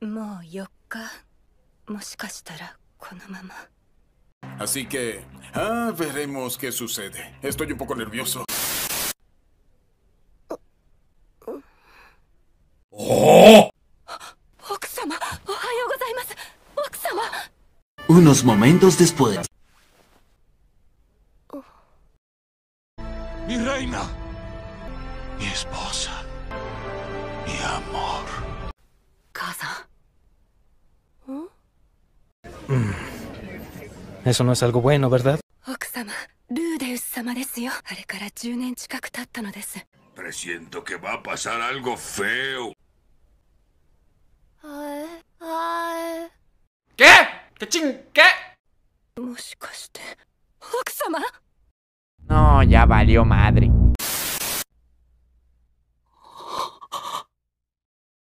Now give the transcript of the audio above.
もう4日もしかしたらこのまま Así que, ah, veremos qué sucede. Estoy un poco nervioso. ¡Oh! 奥様おはようございます奥様 Unos momentos después. Mi reina. Mi esposa. Mm. Eso no es algo bueno, ¿verdad? Presiento que va a pasar algo feo. ¿Qué? ¿Qué ching? ¿Qué? No, ya valió madre.